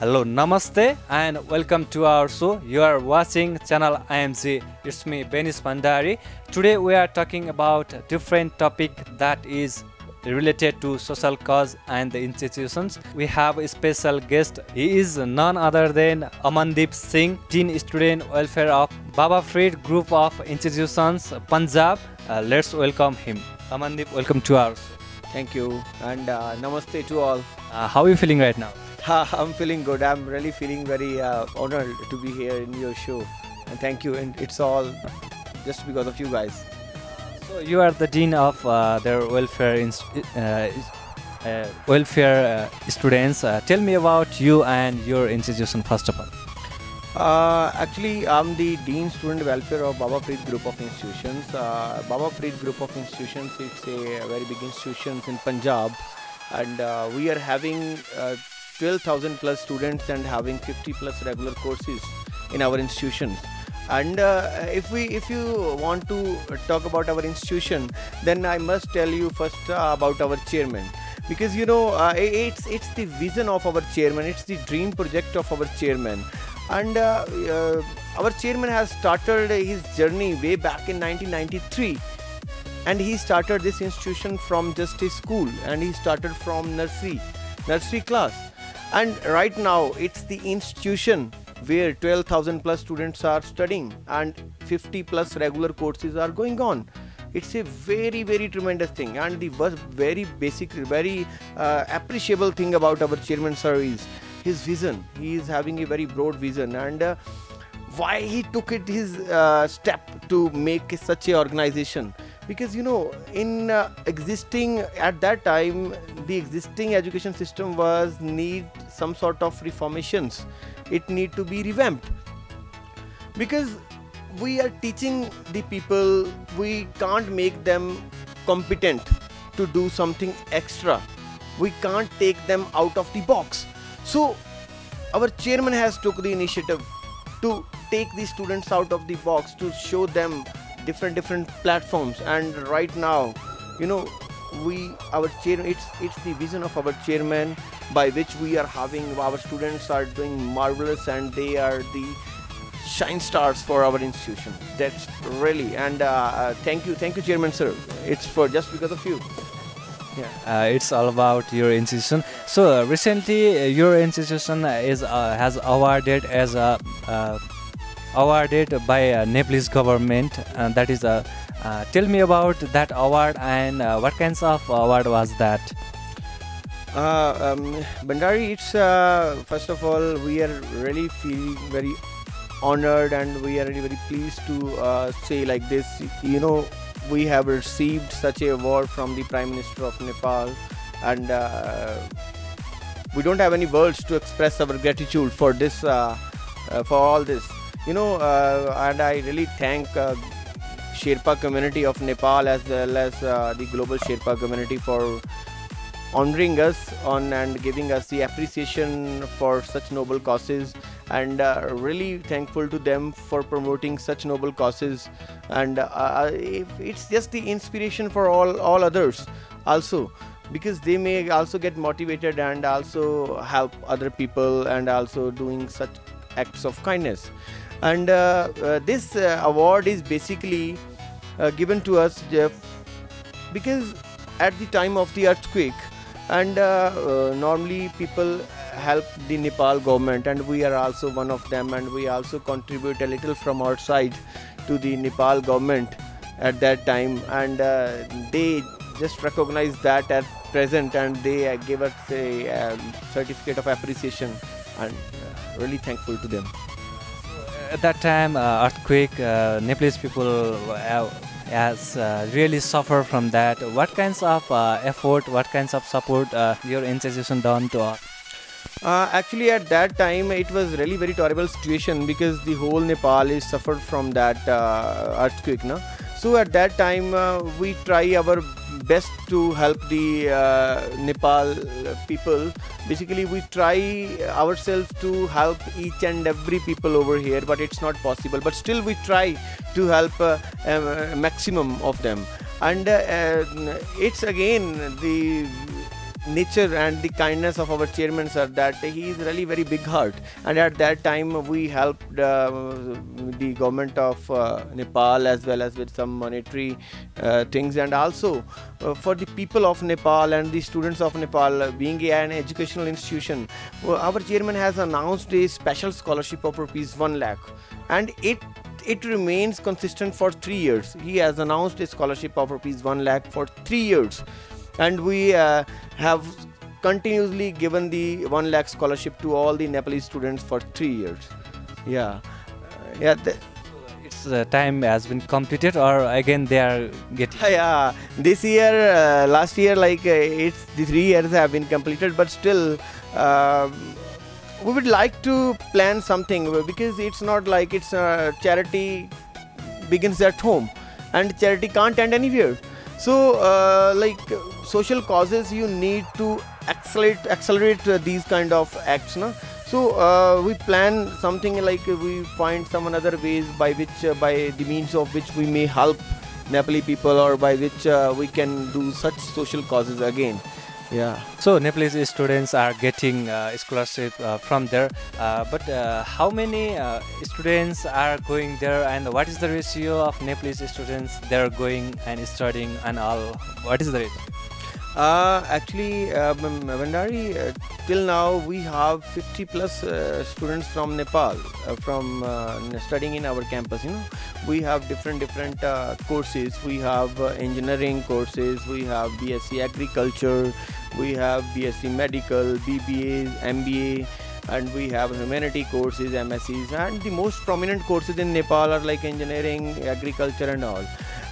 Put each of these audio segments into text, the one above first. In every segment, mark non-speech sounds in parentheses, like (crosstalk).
Hello, namaste, and welcome to our show. You are watching channel IMG. It's me, Benish Bhandari. Today we are talking about a different topic that is related to social cause and the institutions. We have a special guest. He is none other than Amandeep Singh, Dean Student Welfare of Baba Farid Group of Institutions, Punjab. Uh, let's welcome him. Amandeep, welcome to our show. Thank you and uh, namaste to all. Uh, how are you feeling right now? (laughs) I'm feeling good. I'm really feeling very uh, honored to be here in your show. And thank you. And it's all just because of you guys. So you are the dean of uh, their welfare uh, uh, welfare uh, students. Uh, tell me about you and your institution first of all. Uh, actually, I'm the Dean Student Welfare of Baba Farid Group of Institutions. Uh, Baba Farid Group of Institutions, it's a very big institution in Punjab. And uh, we are having uh, 12,000 plus students and having 50 plus regular courses in our institutions and uh, if we if you want to talk about our institution then i must tell you first uh, about our chairman. Because you know uh, it's it's the vision of our chairman it's the dream project of our chairman. And uh, uh, our chairman has started his journey way back in 1993 and he started this institution from just a school and he started from nursery nursery class and right now it's the institution where 12000 plus students are studying and 50 plus regular courses are going on. It's a very very tremendous thing. And the very basic very uh, appreciable thing about our chairman sir is his vision. He is having a very broad vision. And uh, why he took it his uh, step to make such a organization because you know in uh, existing at that time the existing education system was need some sort of reformations. It need to be revamped. Because we are teaching the people we can't make them competent to do something extra. We can't take them out of the box. So our chairman has took the initiative to take the students out of the box to show them different different platforms and right now you know we our chair it's it's the vision of our chairman by which we are having our students are doing marvelous and they are the shine stars for our institution that's really and uh, uh, thank you thank you chairman sir it's for just because of you yeah. Uh, it's all about your institution. So uh, recently, uh, your institution is uh, has awarded as a awarded by uh, Nepalese government. And that is a. tell me about that award and what kinds of award was that? Um, Bhandari, it's first of all we are really feeling very honored and we are really very pleased to say like this. You know, we have received such a award from the Prime Minister of Nepal and uh, we don't have any words to express our gratitude for this uh, uh, for all this you know uh, and I really thank uh, Sherpa community of Nepal as well as uh, the global Sherpa community for honoring us on and giving us the appreciation for such noble causes. And uh, really thankful to them for promoting such noble causes. And uh, it's just the inspiration for all all others also because they may also get motivated and also help other people and also doing such acts of kindness and uh, uh, this uh, award is basically given to us because at the time of the earthquake and normally people help the Nepal government and we are also one of them and we also contribute a little from our side to the Nepal government at that time and uh, they just recognize that at present and they uh, give us a um, certificate of appreciation and uh, really thankful to them. At that time, uh, earthquake, Nepalese people has uh, really suffer from that. What kinds of uh, effort, what kinds of support uh, your institution done to us? Uh, actually, at that time, it was really very terrible situation because the whole Nepal is suffered from that uh, earthquake. No? So at that time, uh, we try our best to help the uh, Nepal people. Basically, we try ourselves to help each and every people over here, but it's not possible. But still, we try to help uh, a maximum of them. And uh, it's again the nature and the kindness of our chairman sir that he is really very big heart. And at that time we helped uh, the government of uh, nepal as well as with some monetary uh, things. And also uh, for the people of nepal and the students of nepal uh, being an educational institution uh, our chairman has announced a special scholarship of rupees 1 lakh. And it it remains consistent for 3 years. He has announced a scholarship of rupees 1 lakh for 3 years and we uh, have continuously given the 1 lakh scholarship to all the nepalese students for 3 years. Yeah. Uh, yeah Its uh, time has been completed, or again they are getting. (laughs) yeah. This year uh, last year like uh, it's the 3 years have been completed but still uh, we would like to plan something because it's not like it's uh, charity begins at home and charity can't end anywhere. So uh, like social causes you need to accelerate accelerate uh, these kind of acts no? so uh, we plan something like we find some another ways by which uh, by the means of which we may help nepali people or by which uh, we can do such social causes again yeah So Nepalese students are getting uh, scholarship uh, from there, but how many students are going there, and what is the ratio of Nepalese students they are going and studying and all? What is the ratio? Uh, actually, uh, Bhandari, uh, till now we have 50 plus uh, students from Nepal, uh, from uh, studying in our campus. You know, we have different different uh, courses. We have engineering courses. We have BSc Agriculture. We have BSc Medical, BBA, MBA. And we have humanity courses, MScs, and the most prominent courses in Nepal are like engineering, agriculture, and all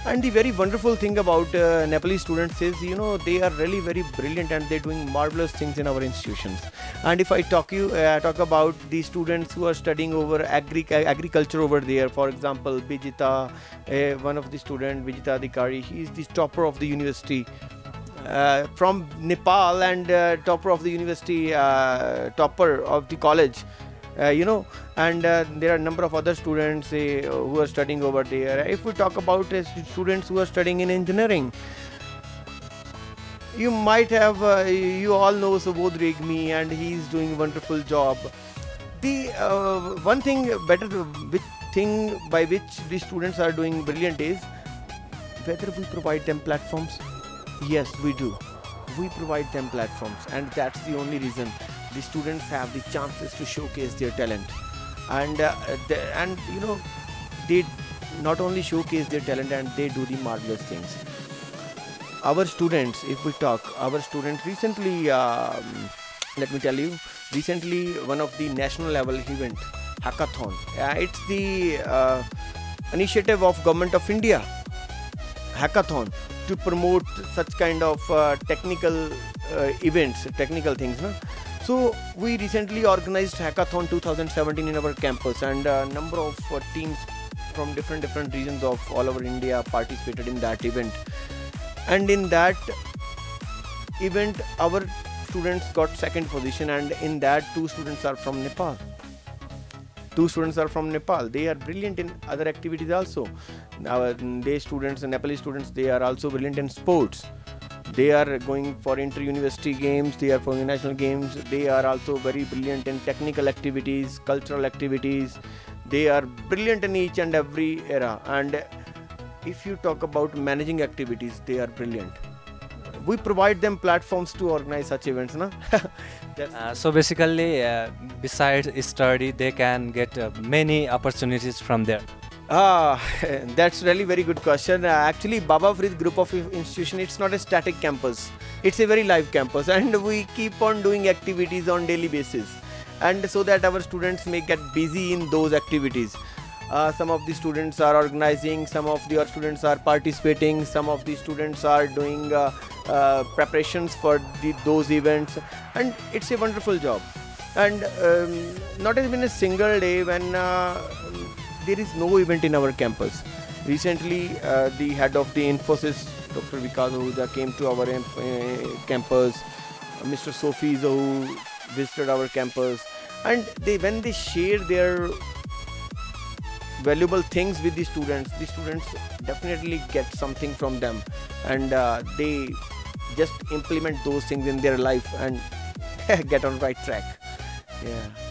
and the very wonderful thing about uh, nepalese students is you know they are really very brilliant and they're doing marvelous things in our institutions and if i talk you uh, talk about the students who are studying over agri- agriculture over there for example bijita uh, one of the student bijita adhikari he is the topper of the university uh, from Nepal and uh, topper of the university, uh, topper of the college. Uh, you know, and uh, there are a number of other students uh, who are studying over there. If we talk about uh, students who are studying in engineering, you might have, uh, you all know Subodh Regmi, and he's doing a wonderful job. The uh, one thing better, which thing by which the students are doing brilliant is whether we provide them platforms yes we do we provide them platforms and that's the only reason the students have the chances to showcase their talent. And uh, and you know they not only showcase their talent and they do the marvelous things. Our students if we talk our students recently um, let me tell you recently one of the national level event hackathon. Uh, it's the uh, initiative of government of india hackathon to promote such kind of uh, technical uh, events technical things no? So we recently organized hackathon 2017 in our campus and a number of uh, teams from different different regions of all over india participated in that event. And in that event our students got second position and in that two students are from nepal. Two students are from nepal. They are brilliant in other activities also. Now uh, they students nepalese students they are also brilliant in sports they are going for inter-university games they are for national games they are also very brilliant in technical activities cultural activities. They are brilliant in each and every era. And if you talk about managing activities they are brilliant. We provide them platforms to organize such events na? (laughs) Uh, so basically, uh, besides study, they can get uh, many opportunities from there. Ah, (laughs) that's really very good question. Uh, actually, Baba Farid Group of Institution, it's not a static campus. It's a very live campus, (laughs) and we keep on doing activities on daily basis, and so that our students may get busy in those activities. Uh, some of the students are organizing, some of the students are participating, some of the students are doing uh, uh, preparations for the, those events, and it's a wonderful job. And um, not even a single day when uh, there is no event in our campus. Recently, uh, the head of the Infosys, Dr. Vikas Ahuja, came to our uh, campus. Mr. Sophie Zahu visited our campus, and they when they share their valuable things with the students, the students definitely get something from them, and uh, they just implement those things in their life and (laughs) get on right track yeah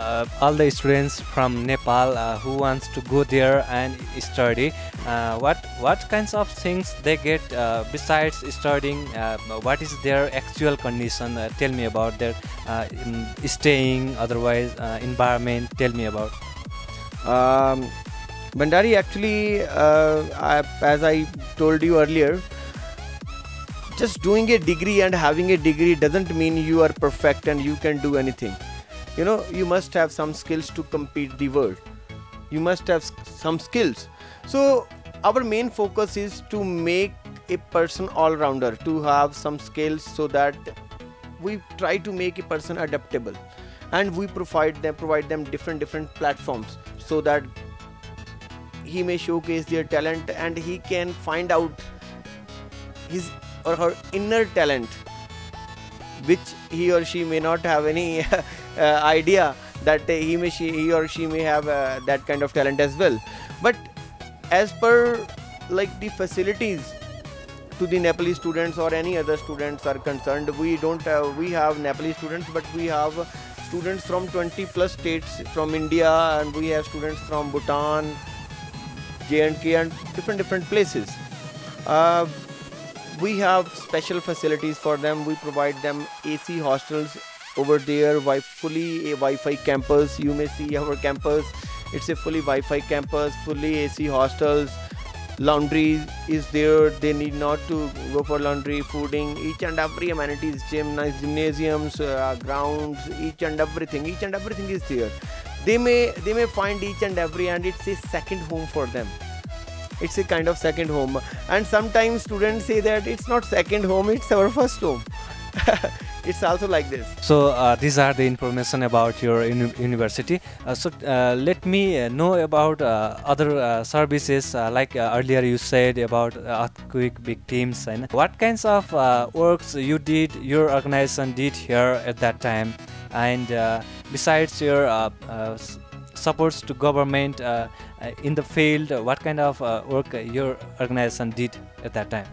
uh, all the students from Nepal uh, who wants to go there and study uh, what what kinds of things they get uh, besides studying uh, what is their actual condition? Uh, tell me about their staying otherwise environment tell me about. Um, Bhandari actually I, as I told you earlier just doing a degree and having a degree doesn't mean you are perfect and you can do anything you know you must have some skills to compete the world. You must have some skills. So our main focus is to make a person all rounder to have some skills so that we try to make a person adaptable. And we provide them provide them different different platforms so that he may showcase their talent and he can find out his or her inner talent which he or she may not have any (laughs) idea that he may she, he or she may have uh, that kind of talent as well. But as per like the facilities to the Nepali students or any other students are concerned we don't have we have Nepali students but we have students from 20 plus states from India and we have students from Bhutan J&K and different different places. Uh, we have special facilities for them. We provide them ac hostels over there wi fully a wi-fi campus. You may see our campus. It's a fully wi-fi campus fully ac hostels. Laundry is there. They need not to go for laundry fooding. Each and every amenities gym gymnasiums uh, grounds each and everything each and everything is there. They may they may find each and every and it's a second home for them. It's a kind of second home. And sometimes students say that it's not second home it's our first home (laughs) it's also like this. So uh, these are the information about your uni university. Uh, so uh, let me uh, know about uh, other uh, services like earlier you said about earthquake victims and what kinds of works you did your organization did here at that time. And besides your supports to government in the field what kind of work your organization did at that time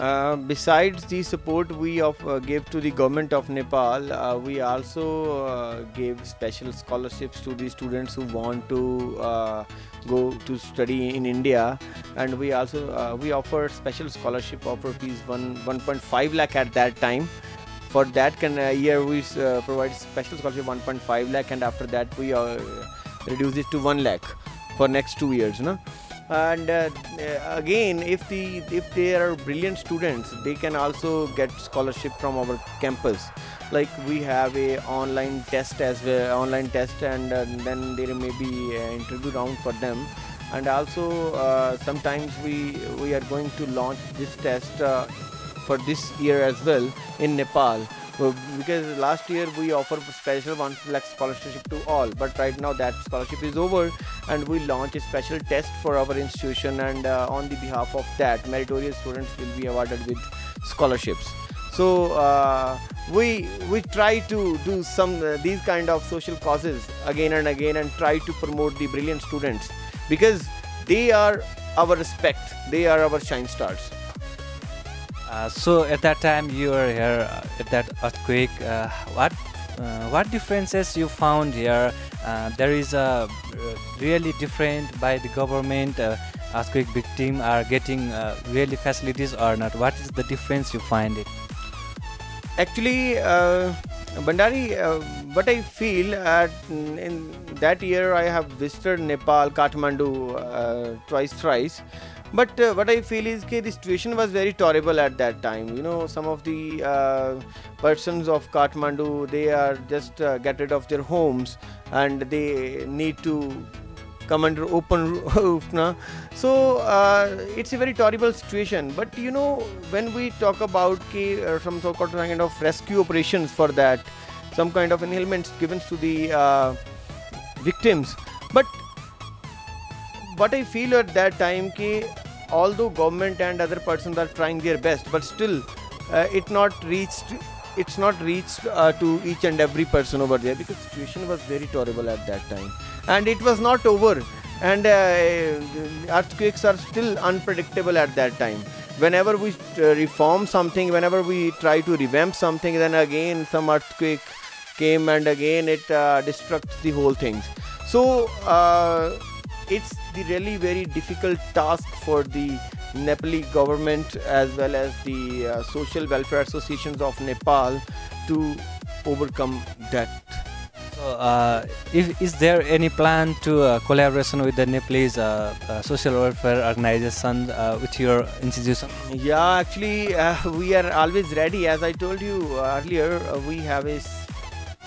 uh, besides the support we of, uh, gave to the government of Nepal, uh, we also gave special scholarships to the students who want to go to study in India, and we also we offer special scholarship of rupees one 1.5 lakh at that time. For that can uh, year we uh, provide special scholarship 1.5 lakh and after that we uh, reduce it to 1 lakh for next two years no and uh, again if the if there are brilliant students they can also get scholarship from our campus like we have a online test as well online test and uh, then there may be interview round for them and also uh, sometimes we we are going to launch this test for this year as well in Nepal. Because last year we offered special one lakh scholarship to all, but right now that scholarship is over, and we launch a special test for our institution, and uh, on the behalf of that, meritorious students will be awarded with scholarships. So uh, we we try to do some uh, these kind of social causes again and again, and try to promote the brilliant students because they are our respect, they are our shine stars. Uh, so at that time you were here uh, at that earthquake. Uh, what uh, what differences you found here? Uh, there is a really different by the government. earthquake victim are getting really facilities or not? What is the difference you find it? Actually, Bhandari, what I feel at in that year I have visited Nepal, Kathmandu twice, thrice but uh, what i feel is that the situation was very terrible at that time. You know some of the uh, persons of kathmandu they are just uh, get rid of their homes and they need to come under open (laughs) roof now so uh, it's a very terrible situation. But you know when we talk about uh, some sort of kind of rescue operations for that some kind of elements given to the uh, victims. But what I feel at that time कि although government and other persons are trying their best, but still uh, it not reached it's not reached uh, to each and every person over there because situation was very terrible at that time. And it was not over. And uh, earthquakes are still unpredictable at that time. Whenever we uh, reform something, whenever we try to revamp something, then again some earthquake came and again it uh, destructs the whole things. So uh, it's the really very difficult task for the Nepali government as well as the uh, social welfare associations of Nepal to overcome that so, uh, if, is there any plan to uh, collaboration with the Nepalese uh, uh social welfare organization uh, with your institution? Yeah, actually, uh, (laughs) we are always ready. As I told you earlier, we have a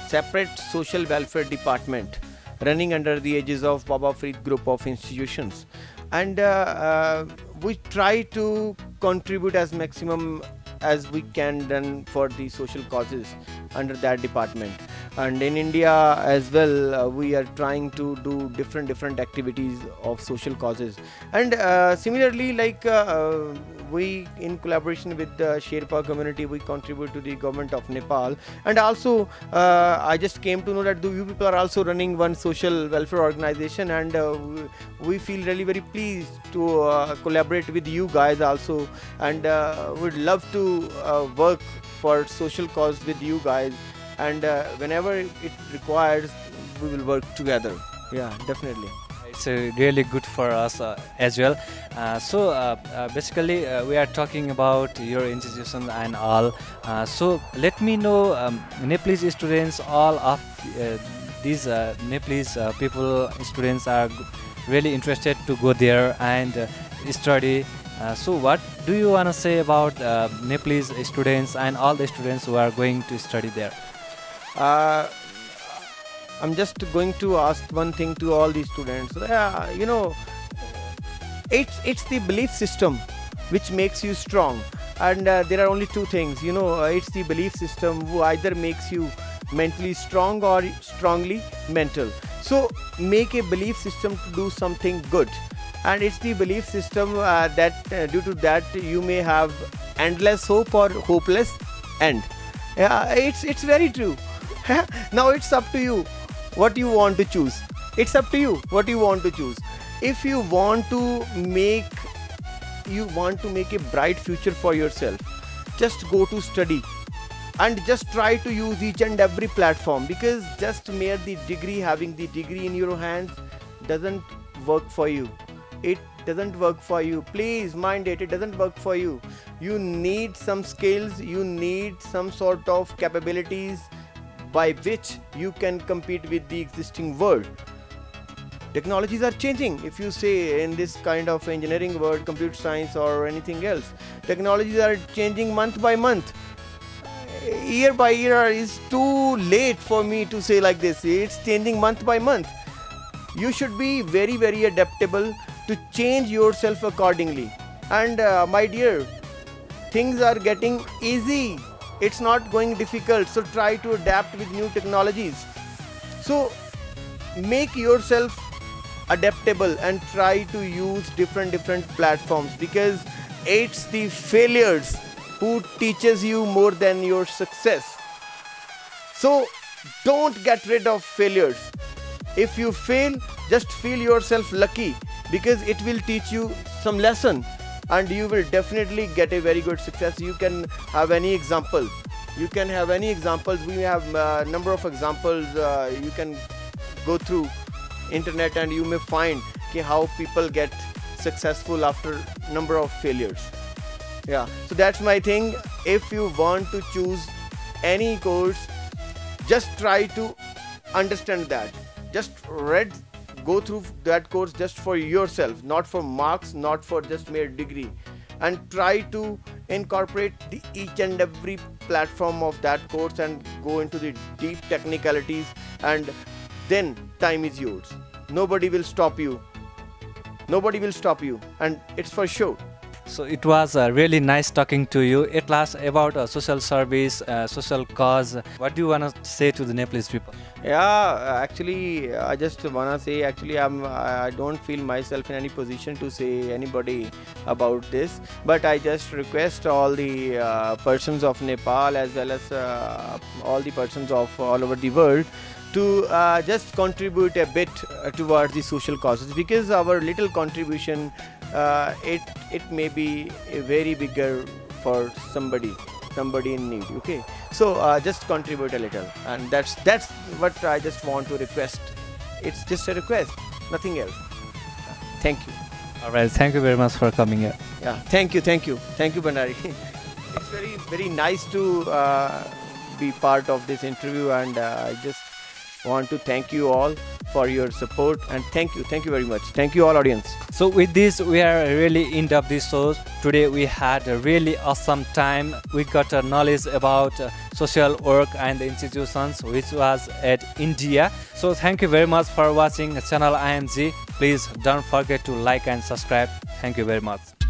separate social welfare department running under the aegis of Baba Farid Group of Institutions, and uh, uh, we try to contribute as maximum as we can done for the social causes under that department and in india as well uh, we are trying to do different different activities of social causes. And uh, similarly like uh, uh we in collaboration with the sherpa community we contribute to the government of nepal. And also uh, i just came to know that you people are also running one social welfare organization. And uh, we feel really very pleased to collaborate with you guys also. And would love to work for social cause with you guys and uh, whenever it requires we will work together. Yeah definitely. It's uh, really good for us uh, as well. Uh, so uh, uh, basically uh, we are talking about your institution and all. So let me know um, nepalese students all of these nepalese people students are really interested to go there and study. So what do you want to say about nepalese students and all the students who are going to study there uh, I'm just going to ask one thing to all these students. Uh, you know, it's it's the belief system which makes you strong, and uh, there are only two things. You know, uh, it's the belief system who either makes you mentally strong or strongly mental. So make a belief system to do something good, and it's the belief system uh, that uh, due to that you may have endless hope or hopeless end. Yeah, it's it's very true. (laughs) now it's up to you what you want to choose. It's up to you what you want to choose. If you want to make you want to make a bright future for yourself just go to study and just try to use each and every platform because just mere the degree having the degree in your hands doesn't work for you. It doesn't work for you. Please mind it it doesn't work for you. You need some skills you need some sort of capabilities by which you can compete with the existing world. Technologies are changing. If you say in this kind of engineering world computer science or anything else technologies are changing month by month. Year by year is too late for me to say like this. It's changing month by month. You should be very very adaptable to change yourself accordingly. And uh, my dear things are getting easy it's not going difficult so try to adapt with new technologies. So make yourself adaptable and try to use different different platforms because it's the failures who teaches you more than your success. So don't get rid of failures. If you fail just feel yourself lucky because it will teach you some lesson and you will definitely get a very good success. You can have any example. You can have any examples. We have a uh, number of examples uh, you can go through internet and you may find okay, how people get successful after number of failures. Yeah. So that's my thing. If you want to choose any course just try to understand that. Just read go through that course just for yourself not for marks not for just mere degree. And try to incorporate the each and every platform of that course and go into the deep technicalities and then time is yours. Nobody will stop you. Nobody will stop you and it's for sure so it was uh, really nice talking to you. At last about uh, social service, uh, social cause. What do you want to say to the Nepalese people? Yeah, actually, I just wanna say actually I'm I don't feel myself in any position to say anybody about this, but I just request all the uh, persons of Nepal as well as uh, all the persons of all over the world to uh, just contribute a bit uh, towards the social causes because our little contribution uh, it it may be a very bigger for somebody somebody in need okay? So uh, just contribute a little. And that's that's what i just want to request. It's just a request nothing else. Thank you. All right, thank you very much for coming here. yeah thank you thank you. Thank you bhandari (laughs) it's very very nice to uh, be part of this interview and uh, i just want to thank you all for your support and thank you thank you very much thank you all audience So with this, we are really end of this show. Today we had a really awesome time. We got a knowledge about uh, social work and the institutions which was at India. So thank you very much for watching channel IMG. Please don't forget to like and subscribe. Thank you very much.